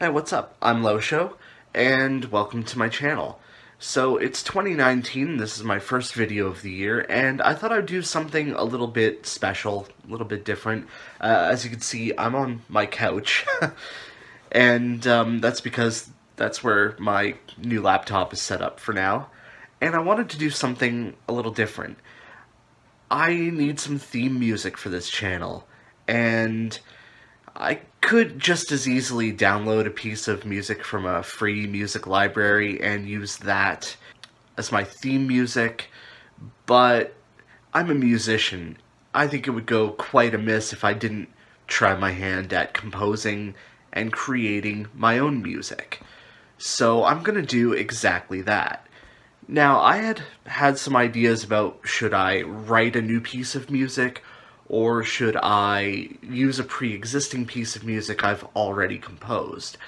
Hey, what's up? I'm Lauscho, and welcome to my channel. So, it's 2019, this is my first video of the year, and I thought I'd do something a little bit special, a little bit different. Uh, as you can see, I'm on my couch, and um, that's because that's where my new laptop is set up for now. And I wanted to do something a little different. I need some theme music for this channel, and I could just as easily download a piece of music from a free music library and use that as my theme music, but I'm a musician. I think it would go quite amiss if I didn't try my hand at composing and creating my own music. So I'm gonna do exactly that. Now, I had had some ideas about should I write a new piece of music or should I use a pre-existing piece of music I've already composed.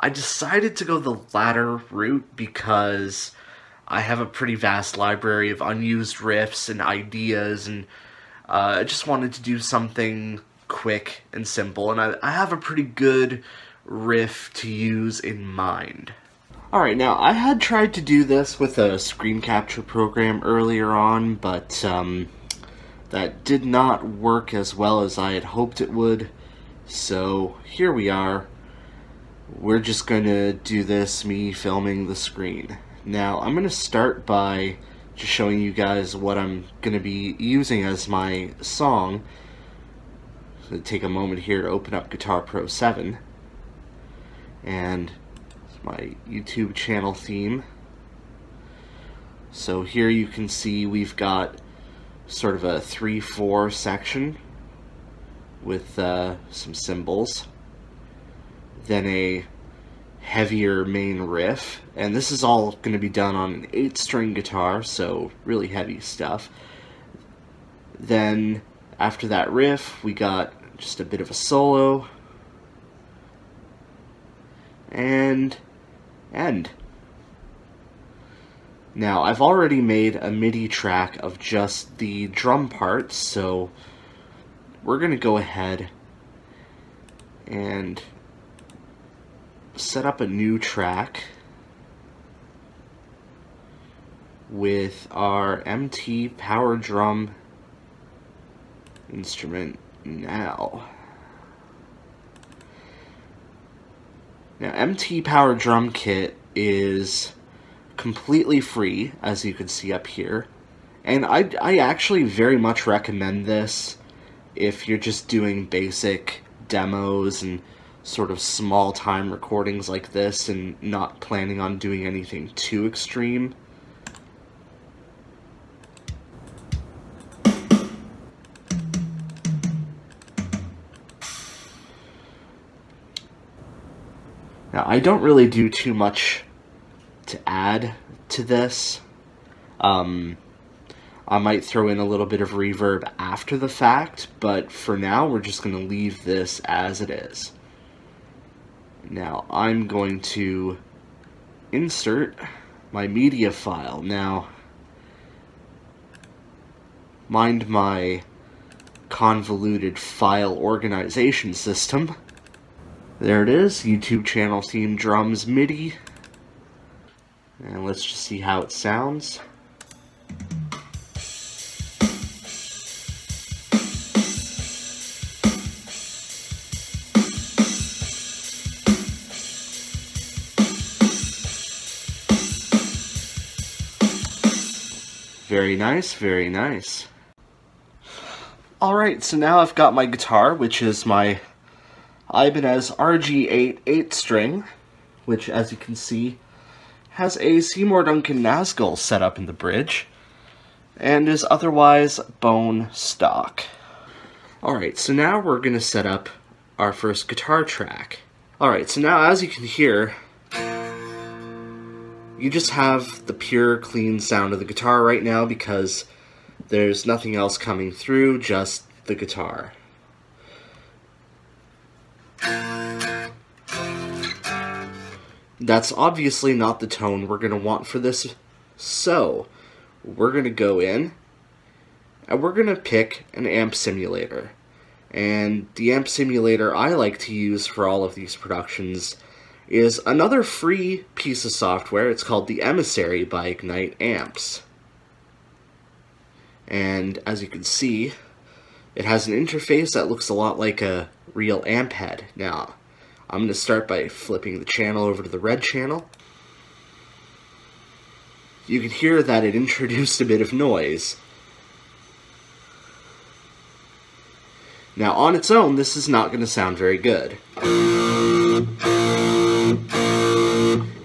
I decided to go the latter route because I have a pretty vast library of unused riffs and ideas and uh, I just wanted to do something quick and simple and I, I have a pretty good riff to use in mind. Alright, now I had tried to do this with a screen capture program earlier on, but um, that did not work as well as I had hoped it would. So here we are. We're just going to do this, me filming the screen. Now I'm going to start by just showing you guys what I'm going to be using as my song. So take a moment here to open up Guitar Pro 7. And my YouTube channel theme. So here you can see we've got sort of a 3-4 section with uh, some cymbals. Then a heavier main riff, and this is all going to be done on an 8-string guitar, so really heavy stuff. Then after that riff, we got just a bit of a solo, and end. Now, I've already made a MIDI track of just the drum parts, so we're going to go ahead and set up a new track with our MT Power Drum instrument now. Now, MT Power Drum Kit is completely free, as you can see up here. And I, I actually very much recommend this if you're just doing basic demos and sort of small time recordings like this and not planning on doing anything too extreme. Now, I don't really do too much to add to this. Um, I might throw in a little bit of reverb after the fact, but for now, we're just going to leave this as it is. Now, I'm going to insert my media file. Now, mind my convoluted file organization system. There it is, YouTube channel theme drums MIDI. And let's just see how it sounds. Very nice, very nice. Alright, so now I've got my guitar, which is my Ibanez RG8 8 string, which as you can see has a Seymour Duncan Nazgul set up in the bridge, and is otherwise bone stock. Alright, so now we're going to set up our first guitar track. Alright, so now as you can hear, you just have the pure, clean sound of the guitar right now because there's nothing else coming through, just the guitar. That's obviously not the tone we're going to want for this, so we're going to go in and we're going to pick an amp simulator. And the amp simulator I like to use for all of these productions is another free piece of software. It's called the Emissary by Ignite Amps. And as you can see, it has an interface that looks a lot like a real amp head. Now, I'm going to start by flipping the channel over to the red channel. You can hear that it introduced a bit of noise. Now, on its own, this is not going to sound very good.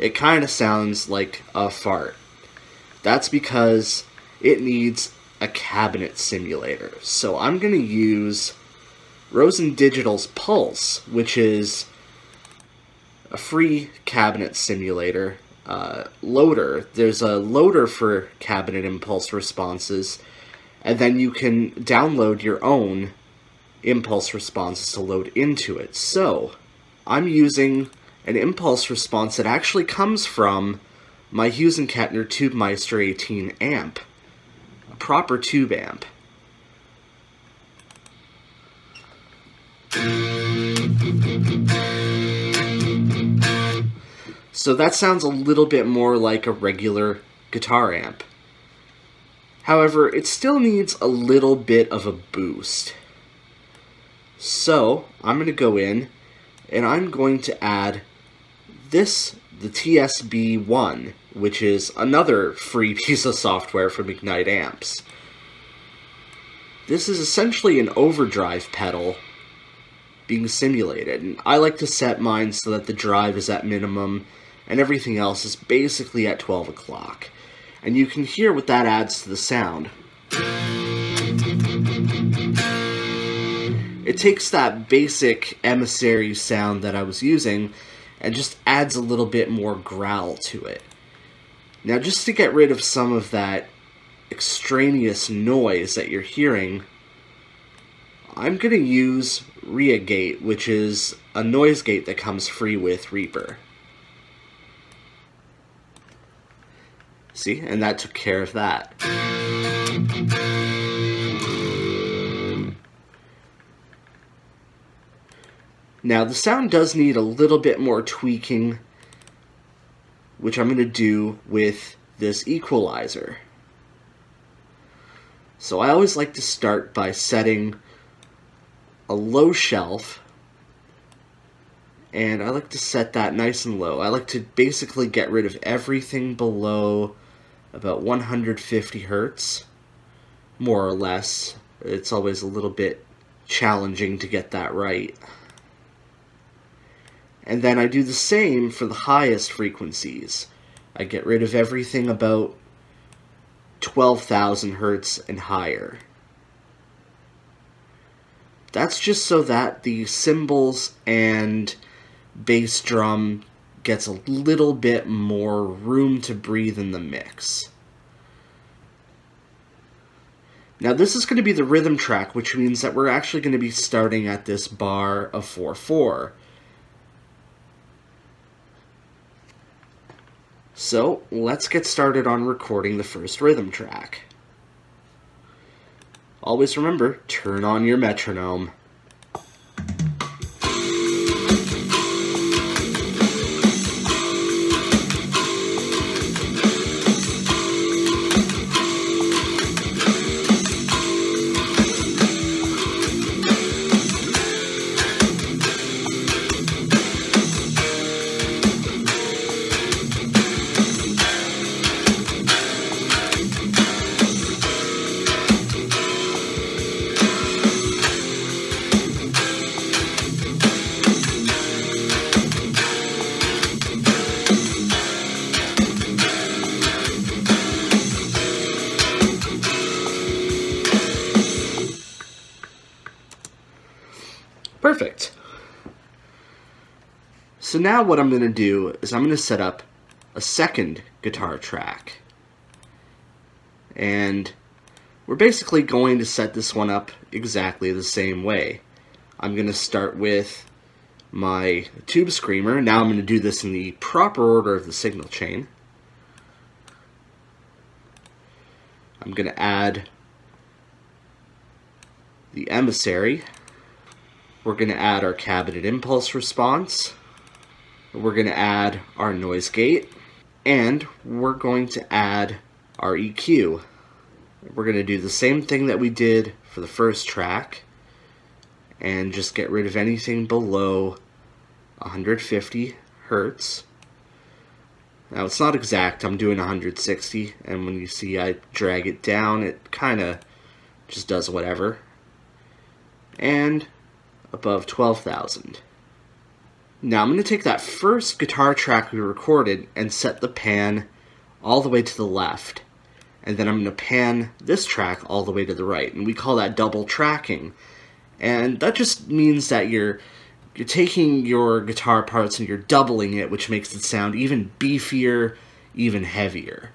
It kind of sounds like a fart. That's because it needs a cabinet simulator. So I'm going to use Rosen Digital's Pulse, which is a free cabinet simulator uh, loader. There's a loader for cabinet impulse responses, and then you can download your own impulse responses to load into it. So, I'm using an impulse response that actually comes from my Hughes & Kettner TubeMeister 18 amp a proper tube amp. So that sounds a little bit more like a regular guitar amp. However, it still needs a little bit of a boost. So, I'm going to go in and I'm going to add this, the TSB1, which is another free piece of software from Ignite Amps. This is essentially an overdrive pedal being simulated, and I like to set mine so that the drive is at minimum and everything else is basically at 12 o'clock. And you can hear what that adds to the sound. It takes that basic emissary sound that I was using and just adds a little bit more growl to it. Now, just to get rid of some of that extraneous noise that you're hearing, I'm going to use ReaGate, which is a noise gate that comes free with Reaper. See, and that took care of that. Now, the sound does need a little bit more tweaking which I'm going to do with this equalizer. So I always like to start by setting a low shelf and I like to set that nice and low. I like to basically get rid of everything below about 150 hertz, more or less. It's always a little bit challenging to get that right. And then I do the same for the highest frequencies. I get rid of everything about 12,000 hertz and higher. That's just so that the cymbals and bass drum gets a little bit more room to breathe in the mix. Now this is going to be the rhythm track, which means that we're actually going to be starting at this bar of 4-4. So let's get started on recording the first rhythm track. Always remember, turn on your metronome. So now what I'm going to do is I'm going to set up a second guitar track. And we're basically going to set this one up exactly the same way. I'm going to start with my tube screamer. Now I'm going to do this in the proper order of the signal chain. I'm going to add the emissary we're going to add our cabinet impulse response. We're going to add our noise gate, and we're going to add our EQ. We're going to do the same thing that we did for the first track, and just get rid of anything below 150 hertz. Now it's not exact, I'm doing 160, and when you see I drag it down, it kind of just does whatever. And above 12,000. Now I'm going to take that first guitar track we recorded and set the pan all the way to the left. And then I'm going to pan this track all the way to the right. And we call that double tracking. And that just means that you're you're taking your guitar parts and you're doubling it, which makes it sound even beefier, even heavier.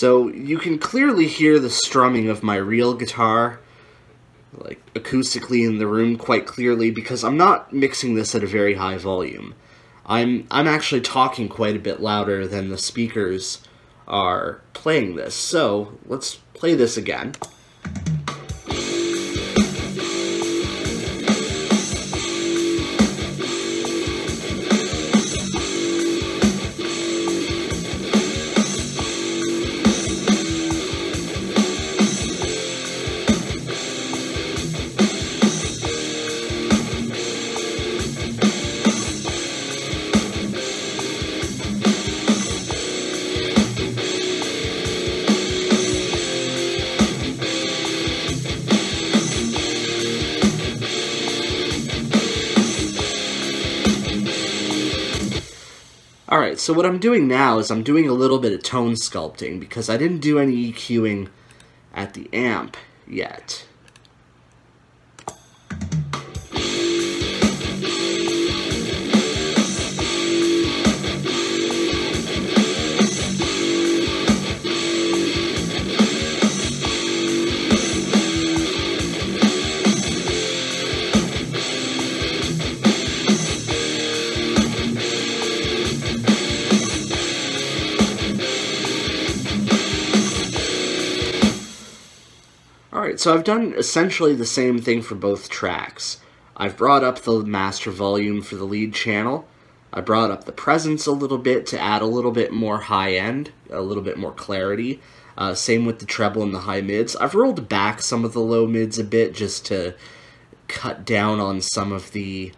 So you can clearly hear the strumming of my real guitar, like acoustically in the room quite clearly because I'm not mixing this at a very high volume. I'm I'm actually talking quite a bit louder than the speakers are playing this. So let's play this again. So what I'm doing now is I'm doing a little bit of tone sculpting because I didn't do any EQing at the amp yet. So I've done essentially the same thing for both tracks. I've brought up the master volume for the lead channel. I brought up the presence a little bit to add a little bit more high end, a little bit more clarity. Uh, same with the treble and the high mids. I've rolled back some of the low mids a bit just to cut down on some of the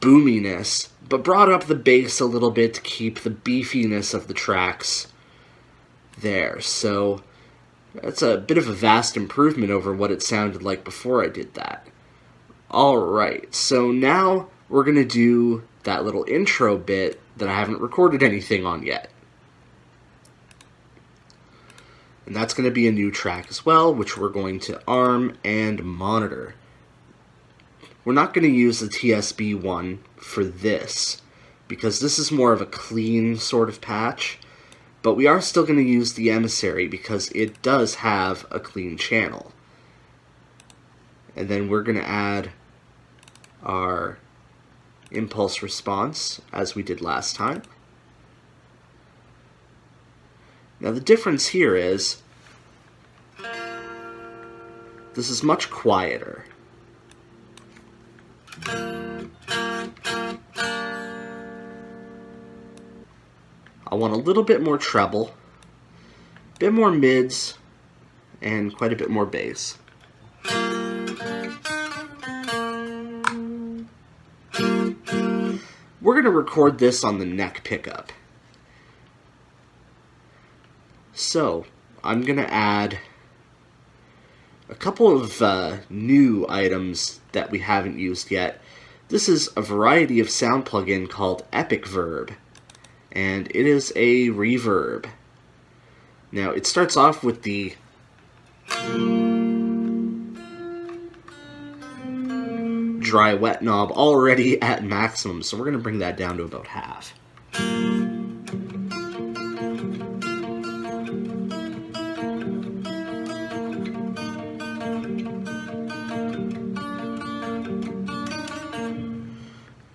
boominess, but brought up the bass a little bit to keep the beefiness of the tracks there. So that's a bit of a vast improvement over what it sounded like before I did that. Alright, so now we're going to do that little intro bit that I haven't recorded anything on yet. And that's going to be a new track as well, which we're going to arm and monitor. We're not going to use the TSB one for this, because this is more of a clean sort of patch. But we are still going to use the emissary because it does have a clean channel. And then we're going to add our impulse response as we did last time. Now the difference here is this is much quieter. I want a little bit more treble, a bit more mids, and quite a bit more bass. We're going to record this on the neck pickup. So, I'm going to add a couple of uh, new items that we haven't used yet. This is a variety of sound plugin called Epic Verb and it is a reverb. Now, it starts off with the dry wet knob already at maximum, so we're going to bring that down to about half.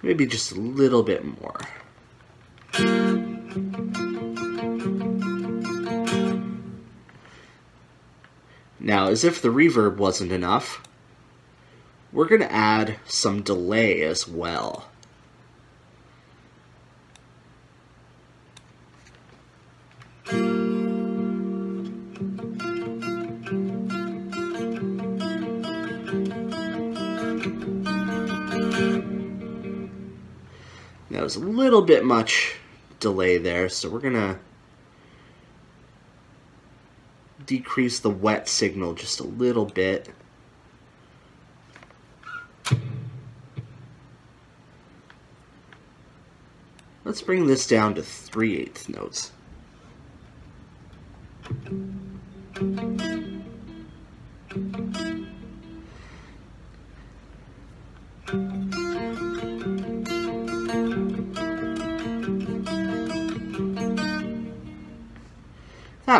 Maybe just a little bit more. Now, as if the reverb wasn't enough, we're going to add some delay as well. That was a little bit much delay there, so we're going to decrease the wet signal just a little bit. Let's bring this down to 3 eighths notes.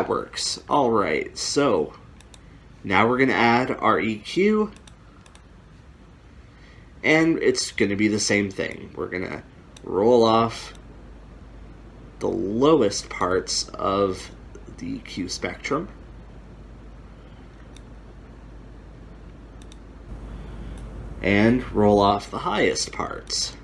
That works. Alright, so now we're going to add our EQ. And it's going to be the same thing. We're going to roll off the lowest parts of the EQ spectrum. And roll off the highest parts.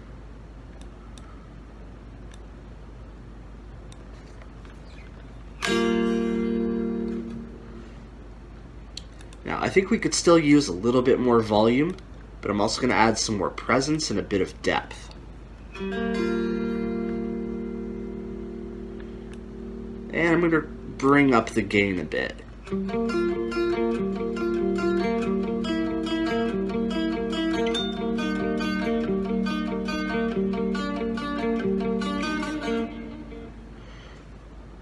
Now, I think we could still use a little bit more volume, but I'm also going to add some more presence and a bit of depth. And I'm going to bring up the gain a bit.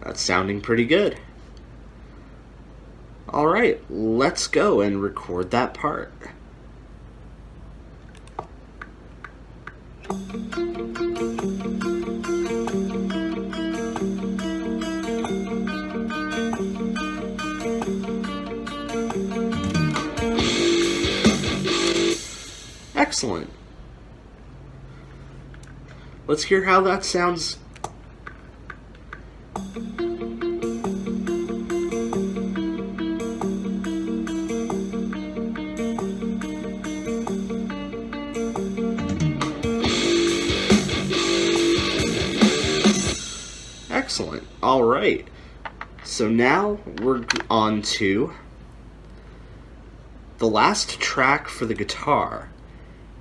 That's sounding pretty good. Alright, let's go and record that part. Excellent. Let's hear how that sounds So now we're on to the last track for the guitar,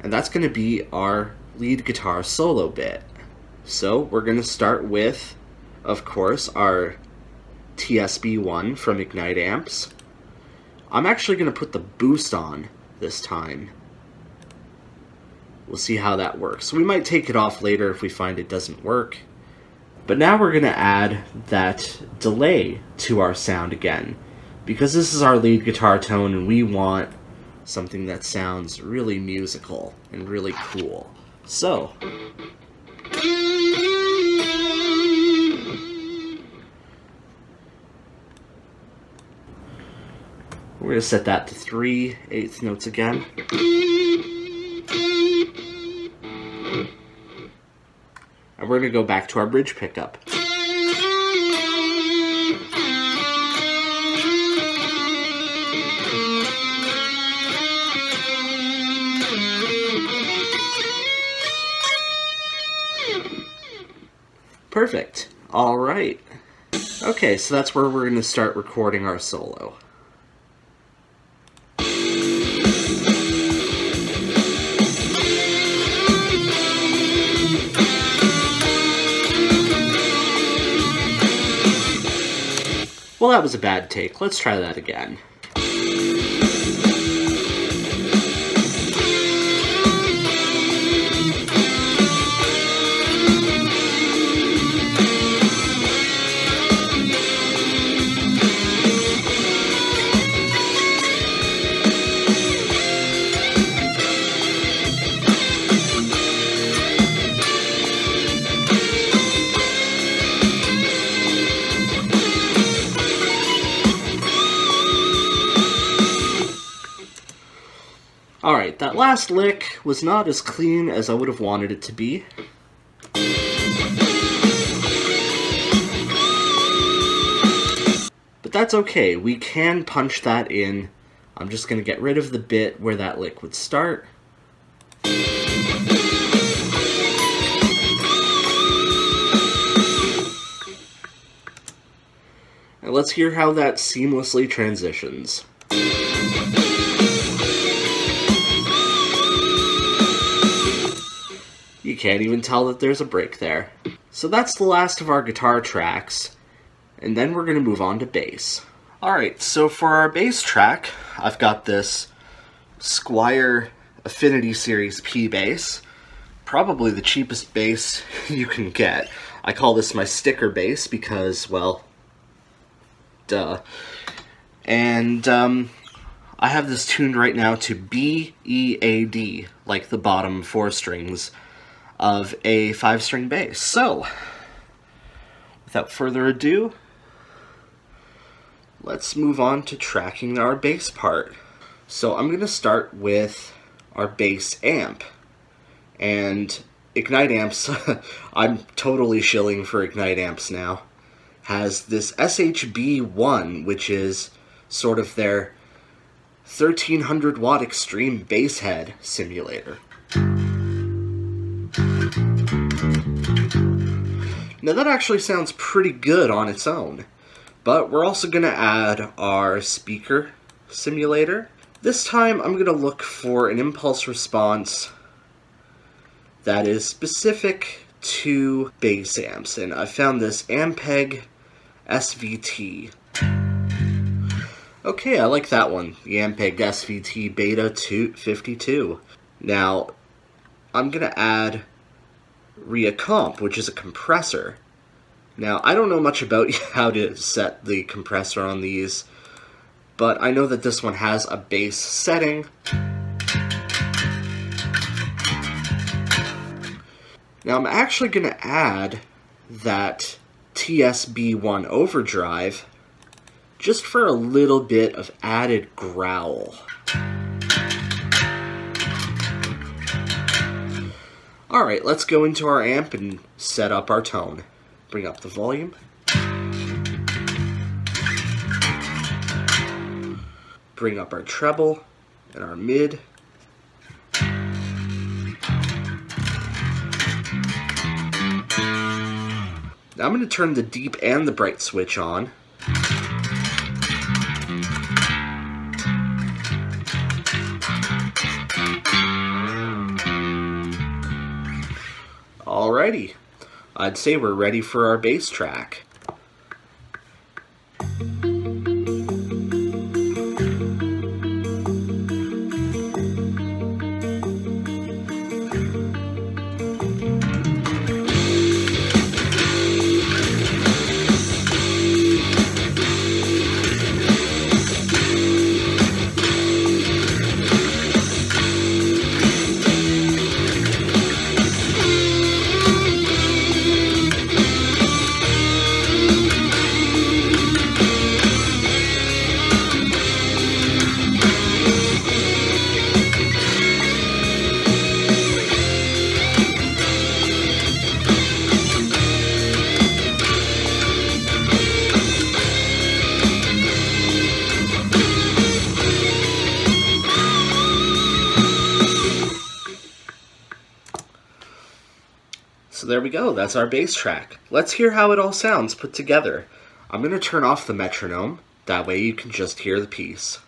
and that's going to be our lead guitar solo bit. So we're going to start with, of course, our TSB1 from Ignite Amps. I'm actually going to put the boost on this time. We'll see how that works. We might take it off later if we find it doesn't work. But now we're going to add that delay to our sound again. Because this is our lead guitar tone and we want something that sounds really musical and really cool. So, we're going to set that to three eighth notes again. And we're going to go back to our bridge pickup. Perfect. All right. Okay, so that's where we're going to start recording our solo. Well, that was a bad take. Let's try that again. That last lick was not as clean as I would have wanted it to be. But that's okay, we can punch that in. I'm just going to get rid of the bit where that lick would start. And let's hear how that seamlessly transitions. You can't even tell that there's a break there. So that's the last of our guitar tracks, and then we're going to move on to bass. Alright, so for our bass track, I've got this Squier Affinity Series P bass. Probably the cheapest bass you can get. I call this my sticker bass because, well, duh. And um, I have this tuned right now to B, E, A, D, like the bottom four strings of a five-string bass. So, without further ado, let's move on to tracking our bass part. So I'm going to start with our bass amp. And Ignite Amps, I'm totally shilling for Ignite Amps now, has this SHB1, which is sort of their 1300 watt extreme bass head simulator. Now that actually sounds pretty good on its own, but we're also going to add our speaker simulator. This time I'm going to look for an impulse response that is specific to bass amps, and I found this Ampeg SVT. Okay, I like that one, the Ampeg SVT Beta 252. Now, I'm going to add Reacomp, which is a compressor. Now, I don't know much about how to set the compressor on these, but I know that this one has a bass setting. Now, I'm actually going to add that TSB1 overdrive just for a little bit of added growl. Alright, let's go into our amp and set up our tone. Bring up the volume. Bring up our treble and our mid. Now I'm going to turn the deep and the bright switch on. Alrighty, I'd say we're ready for our bass track. There we go, that's our bass track. Let's hear how it all sounds put together. I'm going to turn off the metronome, that way you can just hear the piece.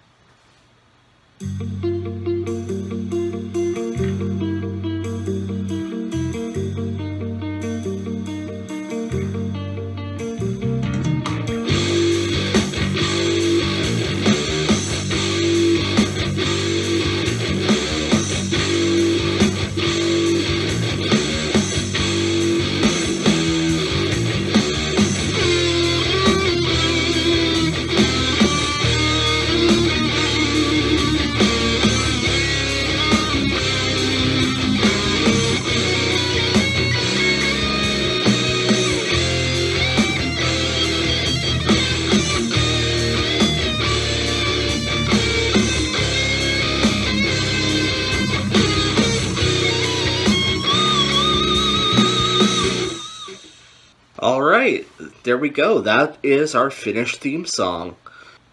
There we go. That is our finished theme song.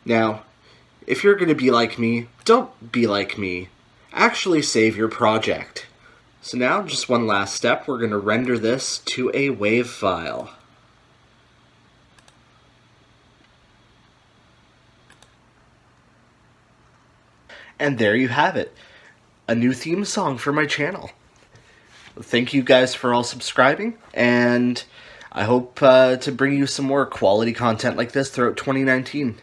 Now, if you're going to be like me, don't be like me. Actually save your project. So now, just one last step, we're going to render this to a WAV file. And there you have it. A new theme song for my channel. Thank you guys for all subscribing, and I hope uh, to bring you some more quality content like this throughout 2019.